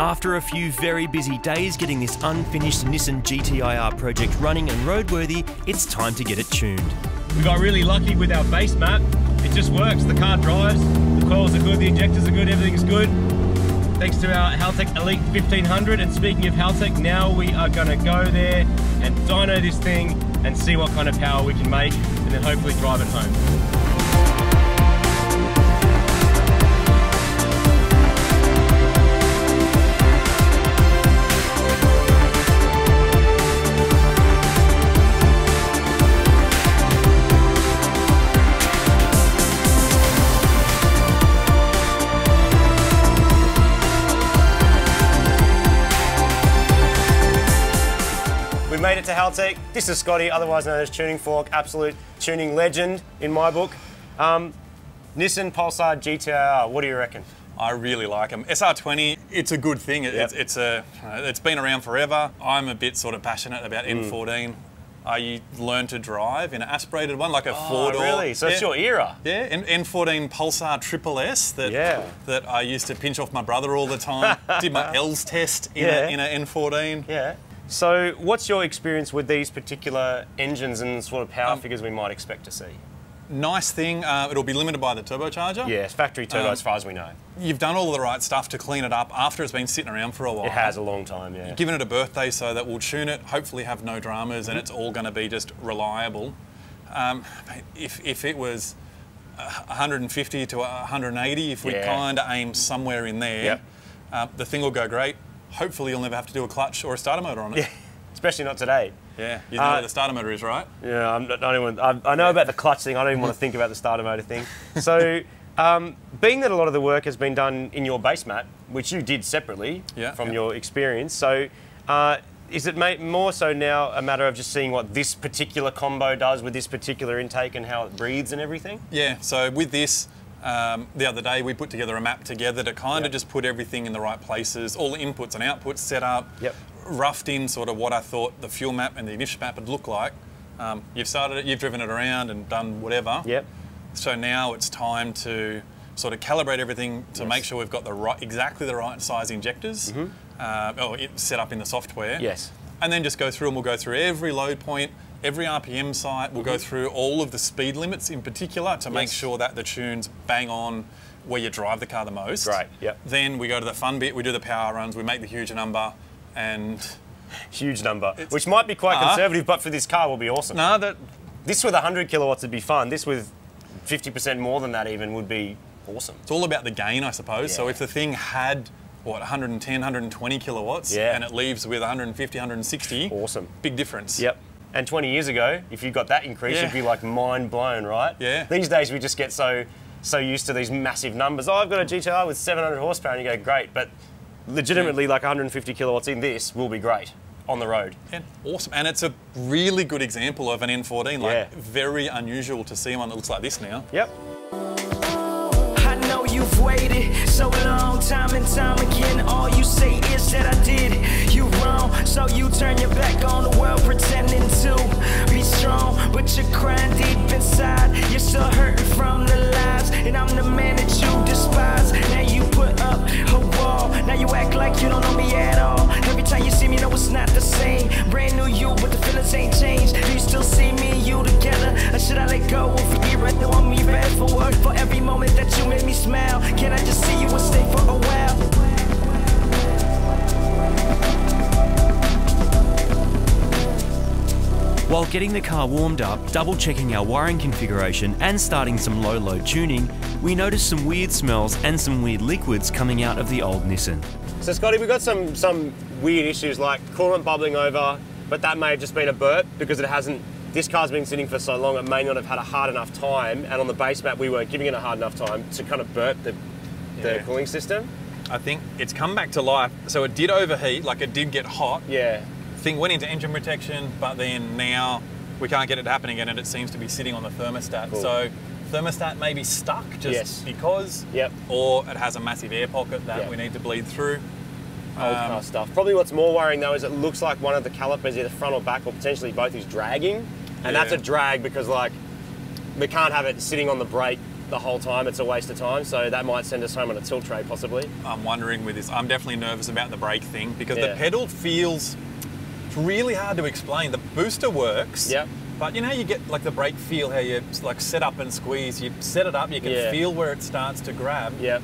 After a few very busy days getting this unfinished Nissan GTIR project running and roadworthy, it's time to get it tuned. We got really lucky with our base map. It just works. The car drives, the coils are good, the injectors are good, everything's good. Thanks to our Haltech Elite 1500. And speaking of Haltech, now we are going to go there and dyno this thing and see what kind of power we can make and then hopefully drive it home. Haltech. This is Scotty, otherwise known as Tuning Fork, absolute tuning legend in my book. Um, Nissan Pulsar GTR, what do you reckon? I really like them. SR20, it's a good thing. It- Yep. It's, it's a, it's been around forever. I'm a bit sort of passionate about Mm. N14. I learned to drive in an aspirated one, like a four door. Oh, really? So it's your era. Yeah, N- N14 Pulsar Triple S that Yeah. that I used to pinch off my brother all the time. Did my L's test in, Yeah. a, in a N14. Yeah. So, what's your experience with these particular engines and sort of power Um, figures we might expect to see? Nice thing, uh, it'll be limited by the turbocharger. Yes, factory turbo, Um, as far as we know. You've done all the right stuff to clean it up after it's been sitting around for a while. It has a long time, yeah. given it a birthday so that we'll tune it, hopefully have no dramas, and it's all going to be just reliable. Um, if, if it was uh, 150 to 180, if we Yeah. kind of aim somewhere in there, Yep. uh, the thing will go great. Hopefully, you'll never have to do a clutch or a starter motor on it. Yeah, especially not today. Yeah, you know Uh, what the starter motor is, right? Yeah, I'm not, not even, I, I know about the clutch thing. I don't even want to think about the starter motor thing. So, um, being that a lot of the work has been done in your base map, which you did separately Yeah, from yeah. your experience, so uh, is it more so now a matter of just seeing what this particular combo does with this particular intake and how it breathes and everything? Yeah, so with this, um, the other day we put together a map together to kind Yep. of just put everything in the right places, all the inputs and outputs set up, Yep. roughed in sort of what I thought the fuel map and the ignition map would look like. Um, you've started it, you've driven it around and done whatever. Yep. So now it's time to sort of calibrate everything to Yes. make sure we've got the right, exactly the right size injectors, uh, or it, set up in the software. Mm-hmm. Yes. And then just go through and we'll go through every load point, every RPM site. We'll go through all of the speed limits in particular to make Mm-hmm. Sure that the tunes bang on where you drive the car the most. Great, yep. Then we go to the fun bit, we do the power runs, we make the huge number, and Huge number, which might be quite Uh-huh. conservative, but for this car will be awesome. no, that This with 100 kilowatts would be fun. This with 50% more than that even would be awesome. it's all about the gain, I suppose. So if the thing had what 110, 120 kilowatts, Yeah. and it leaves with 150, 160, Awesome. big difference. Yep. And 20 years ago, if you got that increase, Yeah. you'd be like mind blown, right? Yeah. These days, we just get so so used to these massive numbers. Oh, I've got a GTR with 700 horsepower, and you go, great. But legitimately, like 150 kilowatts in this will be great on the road. And awesome, and it's a really good example of an N14. Like Yeah. very unusual to see one that looks like this now. Yep. I know you've waited so long, time and time again. All you say is that I did you wrong. So you turn your back on the world, pretending to be strong. But you're crying deep inside. You're still hurting from the lies. And I'm the man that you despise. Now you put up a wall. Now you act like you don't know me at all. Every time you see me, no, it's not the same. Brand new you, but the feelings ain't changed. Do you still see me and you together? Or should I let go and forget right now? I'm me bad for what? For every moment that you make me smile. Can I just see you and stay for a while? While getting the car warmed up, double checking our wiring configuration, and starting some low load tuning, we noticed some weird smells and some weird liquids coming out of the old Nissan. So, Scotty, we've got some some weird issues like coolant bubbling over, but that may have just been a burp because it hasn't. This car's been sitting for so long, it may not have had a hard enough time. And on the base map, we weren't giving it a hard enough time to kind of burp the, the Yeah. cooling system. I think it's come back to life. So it did overheat, like it did get hot. Yeah. Thing went into engine protection, but then now we can't get it to happen again, and it seems to be sitting on the thermostat. Cool. So thermostat may be stuck just Yes. because, Yep. or it has a massive air pocket that Yeah. we need to bleed through. old Um, car stuff. Probably what's more worrying though is it looks like one of the calipers, either front or back, or potentially both, is dragging, and that's a drag because like we can't have it sitting on the brake the whole time, it's a waste of time. So that might send us home on a tilt tray, possibly. I'm wondering with this. I'm definitely nervous about the brake thing because Yeah. the pedal feels. It's really hard to explain. The booster works. Yep. But you know, you get like the brake feel how you like set up and squeeze. You set it up, you can Yeah. feel where it starts to grab. Yep.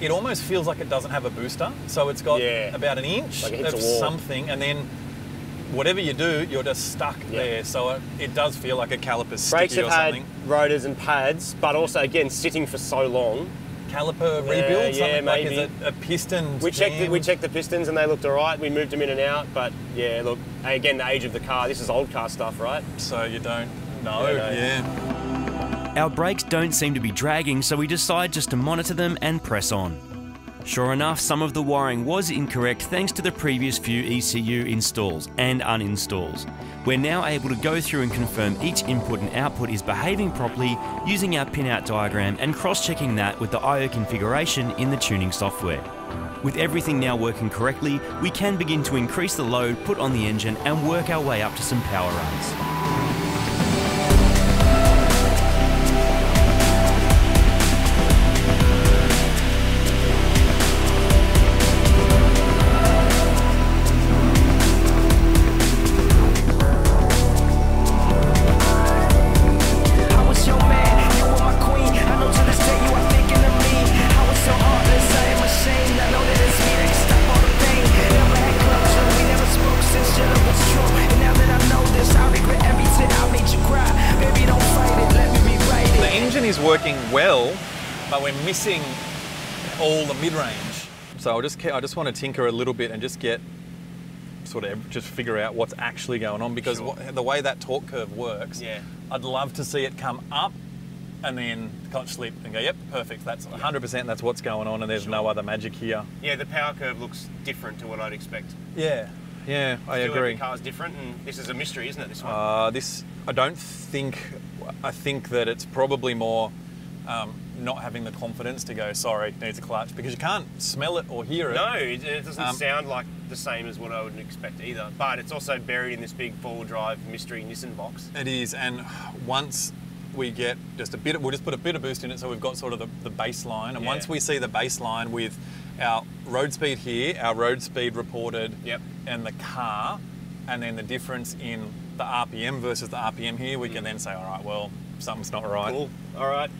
It almost feels like it doesn't have a booster. So it's got Yeah. about an inch Like of something, and then whatever you do, you're just stuck Yeah. there. So it, it does feel like a caliper's Brakes sticky have or had something. rotors and pads, but also again sitting for so long. Caliper Yeah, rebuild, yeah, something like is maybe. it a piston? We checked the, we checked the pistons and they looked all right. We moved them in and out, but yeah, look again the age of the car. This is old car stuff, right? So you don't know. Yeah, no. yeah. Our brakes don't seem to be dragging, so we decide just to monitor them and press on. Sure enough, some of the wiring was incorrect thanks to the previous few ECU installs and uninstalls. We're now able to go through and confirm each input and output is behaving properly using our pinout diagram and cross-checking that with the IO configuration in the tuning software. With everything now working correctly, we can begin to increase the load put on the engine and work our way up to some power runs. Well, but we're missing all the mid-range. So I just I just want to tinker a little bit and just get sort of just figure out what's actually going on because Sure. the way that torque curve works, Yeah. I'd love to see it come up and then of slip and go, yep, perfect. That's 100%. That's what's going on, and there's no other magic here. Yeah, the power curve looks different to what I'd expect. Yeah, yeah, I Still, agree. Every car's different, and this is a mystery, isn't it? This one. Uh, this, I don't think, I think that it's probably more um, not having the confidence to go, sorry, needs a clutch, because you can't smell it or hear it. no, it, it doesn't um, sound like the same as what I would expect either. But it's also buried in this big four-wheel drive mystery Nissan box. It is, and once we get just a bit, of, we'll just put a bit of boost in it so we've got sort of the, the baseline. And Yeah. once we see the baseline with our road speed here, our road speed reported, Yep. and the car, and then the difference in the RPM versus the RPM here, we can then say, all right, well, something's not right. Cool. All right.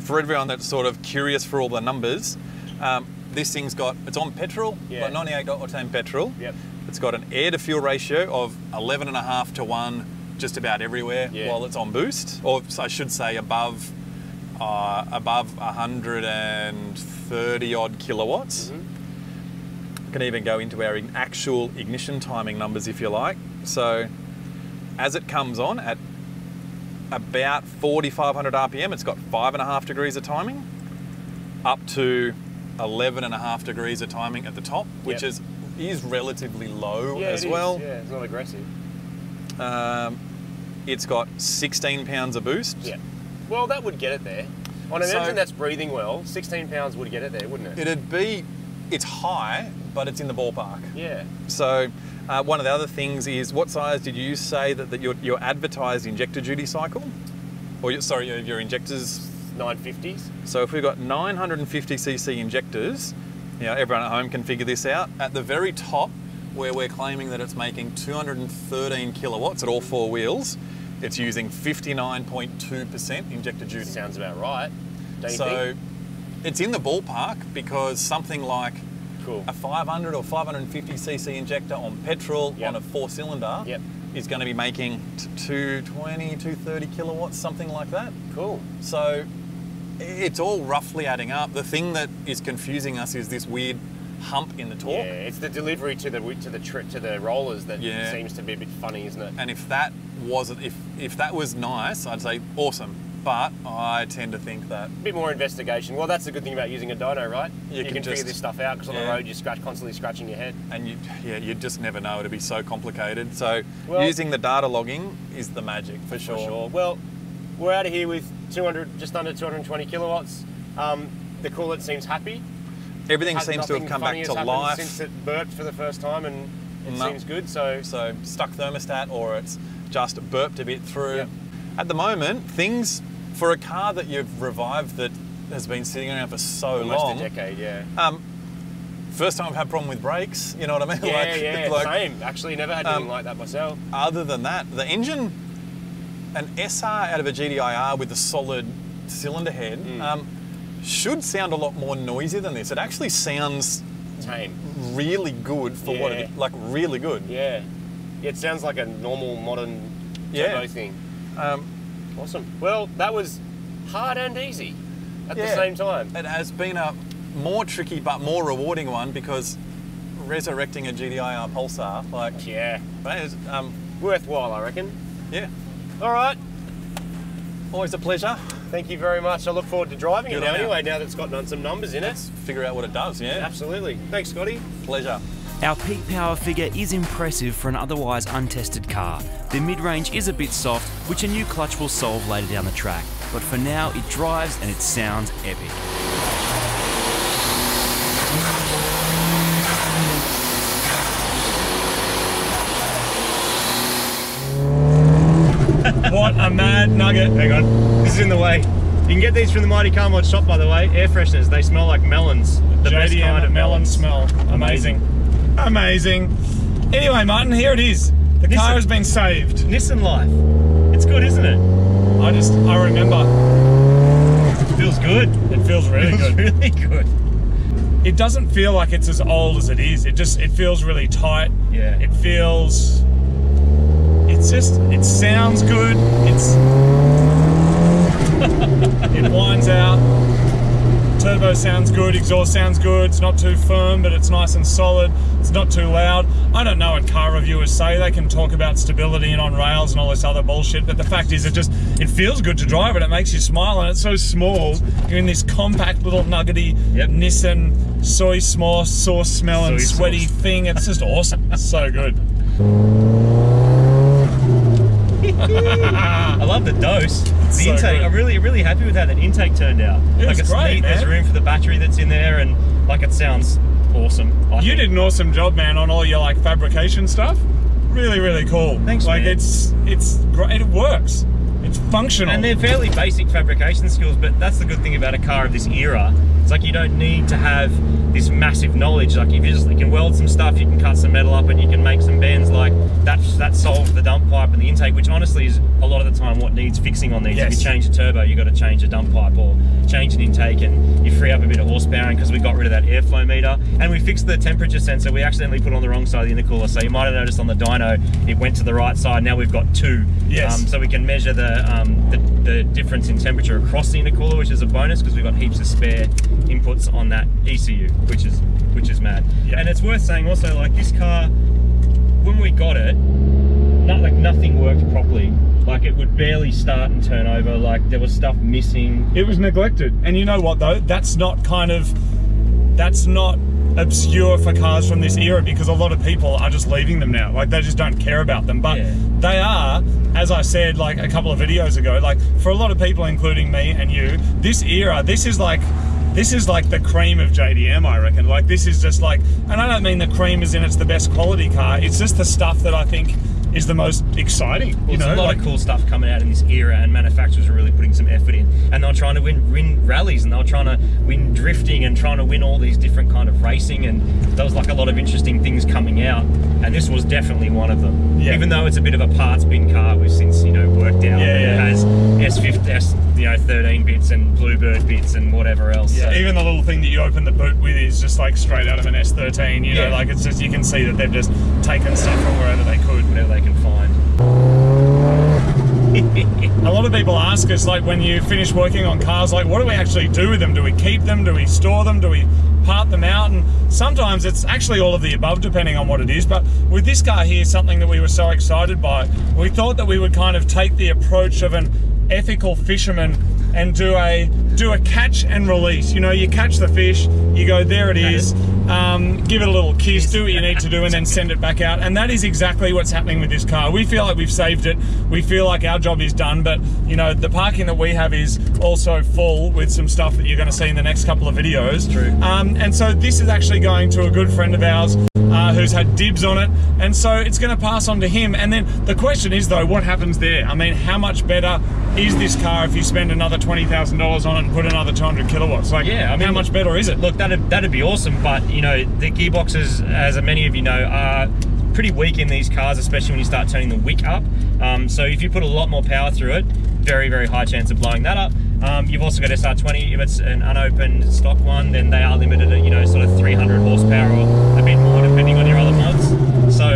for everyone that's sort of curious for all the numbers, um, this thing's got it's on petrol, Yeah. like 98 octane petrol. Yep. It's got an air to fuel ratio of 11 and a half to one, just about everywhere Yeah. while it's on boost, or I should say above uh, above 130 odd kilowatts. Mm-hmm. Can even go into our actual ignition timing numbers if you like. So as it comes on at about 4,500 RPM, it's got five and a half degrees of timing, up to 11 and a half degrees of timing at the top, which Yep. is is relatively low Yeah, as it is. well. Yeah, it's not aggressive. Um, it's got 16 pounds of boost. Yeah. Well, that would get it there. On an So- engine that's breathing well, 16 pounds would get it there, wouldn't it? It'd be, it's high, but it's in the ballpark. Yeah. So, uh, one of the other things is, what size did you say that, that your, your advertised injector duty cycle? Or your, sorry, your, your injectors 950s. So if we've got 950cc injectors, you know, everyone at home can figure this out. At the very top, where we're claiming that it's making 213 kilowatts at all four wheels, it's using 59.2% injector duty. Sounds about right. So think? it's in the ballpark because something like Cool. a 500 or 550cc injector on petrol Yep. on a four cylinder Yep. is going to be making t- 220, 230 kilowatts, something like that. Cool. So it's all roughly adding up. The thing that is confusing us is this weird hump in the torque. Yeah, it's the delivery to the to the tri- to the rollers that Yeah. seems to be a bit funny, isn't it? And if that wasn't, if if that was nice, I'd say awesome. But I tend to think that A bit more investigation. Well, that's the good thing about using a dyno, right? You You, can can, just- figure this stuff out because on the road you scratch constantly scratching your head. and you yeah you just never know it'd be so complicated. So Well- using the data logging is the magic for sure. For sure. Well, we're out of here with 200, just under 220 kilowatts. Um, the coolant seems happy. Everything seems to have come back to life. since it burped for the first time, and it No. seems good. So So stuck thermostat or it's just burped a bit through. Yep. At the moment, things for a car that you've revived that has been sitting around for so almost long. a decade, yeah. Um, first time I've had a problem with brakes. You know what I mean? Yeah, Like- yeah, like, same. Actually, never had anything Um, like that myself. Other than that, the engine, an SR out of a GTIR with a solid cylinder head, Hmm. um, should sound a lot more noisy than this. It actually sounds Tame. really good for what Yeah. it like really good. Yeah. It sounds like a normal modern Yeah. turbo thing. Um, Awesome. Well, that was hard and easy at the same time. It has been a more tricky but more rewarding one because resurrecting a GTIR Pulsar, like, Yeah. is, um, Worthwhile, I reckon. yeah, All right. always a pleasure. Thank you very much. I look forward to driving Good it now anyway, now that it's got some numbers in it. Let's figure out what it does, yeah. Absolutely. Thanks, Scotty. Pleasure. Our peak power figure is impressive for an otherwise untested car. The mid range is a bit soft, which a new clutch will solve later down the track. But for now, it drives and it sounds epic. What a mad nugget. Hang on. This is in the way. You can get these from the Mighty Car Mod shop, by the way. Air fresheners. They smell like melons. The best kind of melon melons. smell. Amazing. Amazing. Anyway, Martin, here it is. The car has been saved. Nissan Life. It's good, isn't it? I just, I remember. It feels good. It feels really Feels good. really good. It doesn't feel like it's as old as it is. It just, it feels really tight. Yeah. It feels, it's just, it sounds good. It's, it winds out. Turbo sounds good, exhaust sounds good. It's not too firm, but it's nice and solid. It's not too loud. I don't know what car reviewers say. They can talk about stability and on rails and all this other bullshit, but the fact is, it just it feels good to drive it. It makes you smile, and it's so small. You're in this compact little nuggety Yep. Nissan soy sauce, sauce smelling, Soy sweaty sauce. thing. It's just awesome. It's so good. I love the dose. The So intake. good. I'm really, really happy with how that intake turned out. It like it's great, neat. There's room for the battery that's in there, and like it sounds awesome. I You think. did an awesome job, man, on all your like fabrication stuff. Really, really cool. Thanks, Like man. it's it's great. It works. It's functional. And they're fairly basic fabrication skills, but that's the good thing about a car of this era. It's like you don't need to have this massive knowledge. Like if you just you can weld some stuff, you can cut some metal up, and you can make some bends. Like that that solves the dump pipe and the intake, which honestly is a lot of the time what needs fixing on these. If you change a turbo, you got to change a dump pipe or change an intake, and you free up a bit of horsepower because we got rid of that airflow meter and we fixed the temperature sensor. We accidentally put on the wrong side of the intercooler, so you might have noticed on the dyno it went to the right side. Now we've got two. Yes. Um, so we can measure the, um, the the difference in temperature across the intercooler, which is a bonus because we've got heaps of spare inputs on that ECU, which is which is mad. Yeah. And it's worth saying also, like this car, when we got it, not like nothing worked properly. Like it would barely start and turn over. Like there was stuff missing. It was neglected. And you know what though? That's not kind of that's not obscure for cars from this era because a lot of people are just leaving them now. Like they just don't care about them. But Yeah. they are, as I said like a couple of videos ago, like for a lot of people, including me and you, this era, this is like this is like the cream of JDM, I reckon. Like this is just like, and I don't mean the cream is in it's the best quality car. It's just the stuff that I think is the most exciting. Well, you there's know, a lot like of cool stuff coming out in this era, and manufacturers are really putting some effort in. And they're trying to win, win rallies, and they're trying to win drifting, and trying to win all these different kind of racing. And there was like a lot of interesting things coming out, and this was definitely one of them. Yeah. Even though it's a bit of a parts bin car, we've since you know worked out. Yeah, yeah. It has S50, S, you know, 13 bits and Bluebird bits and whatever else. Yeah, So- even the little thing that you open the boot with is just like straight out of an S13. You know, Yeah. like it's just you can see that they've just taken stuff from wherever they could. whatever they can find. A lot of people ask us, like, when you finish working on cars, like, what do we actually do with them? Do we keep them? Do we store them? Do we part them out? And sometimes it's actually all of the above, depending on what it is. But with this car here, something that we were so excited by, we thought that we would kind of take the approach of an ethical fisherman and do a do a catch and release. You know, you catch the fish, you go there it is, um, give it a little kiss, do what you need to do, and then send it back out. And that is exactly what's happening with this car. We feel like we've saved it. We feel like our job is done, but you know the parking that we have is also full with some stuff that you're going to see in the next couple of videos. True. Um, and so this is actually going to a good friend of ours uh, who's had dibs on it, and so it's going to pass on to him. And then the question is though, what happens there? I mean, how much better is this car if you spend another twenty thousand dollars on it and put another two hundred kilowatts? Like, Yeah, I mean, how much better is it? Look, that'd that'd be awesome, but you know the gearboxes, as many of you know, are pretty weak in these cars, especially when you start turning the wick up. Um, so if you put a lot more power through it, very very high chance of blowing that up. Um, you've also got SR20. If it's an unopened stock one, then they are limited at you know sort of 300 horsepower or a bit more, depending on your other mods. So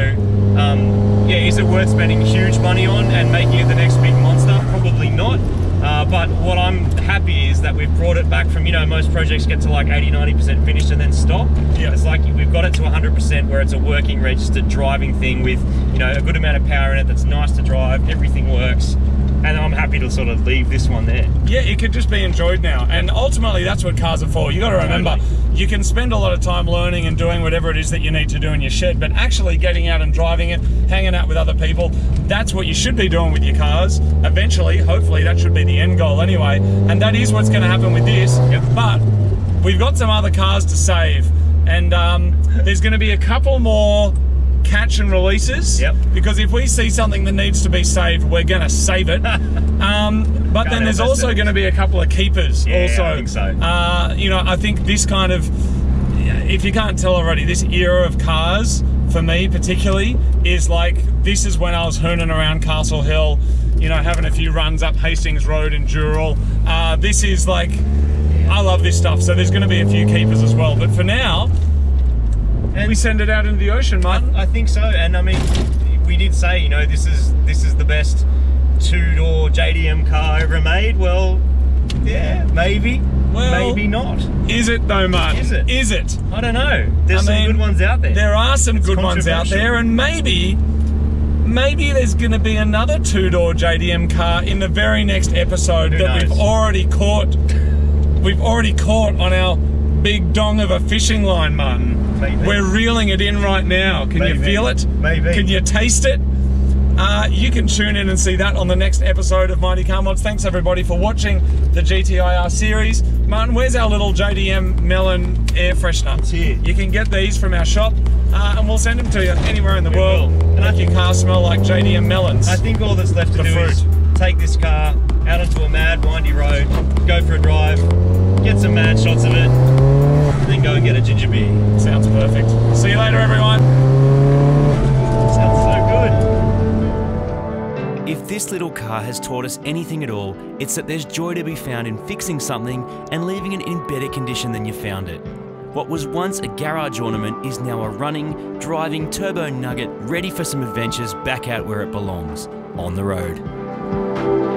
um, yeah, is it worth spending huge money on and making it the next big monster? Probably not. Uh, but what I'm happy is that we've brought it back from, you know, most projects get to like 80, 90% finished and then stop. Yeah. It's like we've got it to 100% where it's a working registered driving thing with, you know, a good amount of power in it that's nice to drive, everything works. And I'm happy to sort of leave this one there. Yeah, it could just be enjoyed now. And ultimately, that's what cars are for. You got to remember, you can spend a lot of time learning and doing whatever it is that you need to do in your shed, but actually getting out and driving it, hanging out with other people, that's what you should be doing with your cars. Eventually, hopefully, that should be the end goal anyway. And that is what's going to happen with this. Yep. But we've got some other cars to save, and um, there's going to be a couple more catch and releases. Yep. Because if we see something that needs to be saved, we're going to save it. um, but then there's also going to be a couple of keepers. Yeah, also, I think so. Uh, you know, I think this kind of, if you can't tell already, this era of cars for me particularly is like this is when I was hooning around Castle Hill, you know, having a few runs up Hastings Road in Dural. Uh, this is like, I love this stuff. So there's going to be a few keepers as well. But for now, And we send it out into the ocean, Martin. I think so, and I mean, we did say, you know, this is this is the best two-door JDM car ever made. Well, yeah, maybe, Well- maybe not. Is it though, Martin? Is it? Is it? I don't know. There's I some mean, good ones out there. There are some It's good ones out there, and maybe, maybe there's going to be another two-door JDM car in the very next episode Who that we've already caught. We've already caught on our big dong of a fishing line, Martin. Maybe. We're reeling it in right now. Can you feel it? Maybe. Can you taste it? Uh, you can tune in and see that on the next episode of Mighty Car Mods. Thanks everybody for watching the GTIR series. Martin, where's our little JDM melon air freshener? It's here. You can get these from our shop, uh, and we'll send them to you anywhere in the We world. will. And make your car smell like JDM melons. I think all that's left to The do is fruit. take this car out onto a mad, windy road, go for a drive, get some mad shots of it, then go and get a ginger beer. Sounds perfect. See you later, everyone. Sounds so good. If this little car has taught us anything at all, it's that there's joy to be found in fixing something and leaving it in better condition than you found it. What was once a garage ornament is now a running, driving turbo nugget ready for some adventures back out where it belongs on the road.